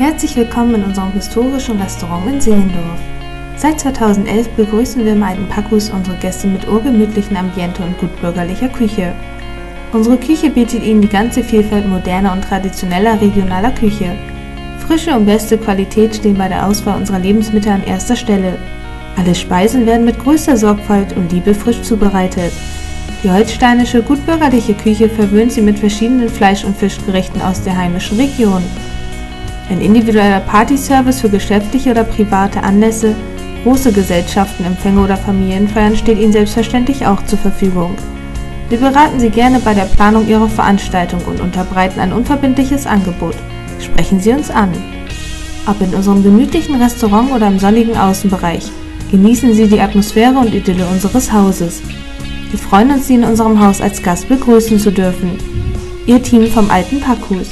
Herzlich willkommen in unserem historischen Restaurant in Seelendorf. Seit 2011 begrüßen wir im alten Packus unsere Gäste mit urgemütlichem Ambiente und gutbürgerlicher Küche. Unsere Küche bietet ihnen die ganze Vielfalt moderner und traditioneller regionaler Küche. Frische und beste Qualität stehen bei der Auswahl unserer Lebensmittel an erster Stelle. Alle Speisen werden mit größter Sorgfalt und Liebe frisch zubereitet. Die holsteinische gutbürgerliche Küche verwöhnt sie mit verschiedenen Fleisch- und Fischgerichten aus der heimischen Region. Ein individueller Partyservice für geschäftliche oder private Anlässe, große Gesellschaften, Empfänge oder Familienfeiern steht Ihnen selbstverständlich auch zur Verfügung. Wir beraten Sie gerne bei der Planung Ihrer Veranstaltung und unterbreiten ein unverbindliches Angebot. Sprechen Sie uns an. Ob in unserem gemütlichen Restaurant oder im sonnigen Außenbereich, genießen Sie die Atmosphäre und Idylle unseres Hauses. Wir freuen uns, Sie in unserem Haus als Gast begrüßen zu dürfen. Ihr Team vom Alten Packhus.